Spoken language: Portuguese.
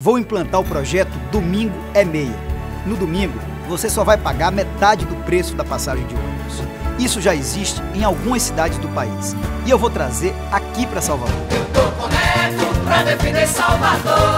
Vou implantar o projeto Domingo é Meia. No domingo, você só vai pagar metade do preço da passagem de ônibus. Isso já existe em algumas cidades do país. E eu vou trazer aqui para Salvador. Eu tô com Neto pra defender Salvador.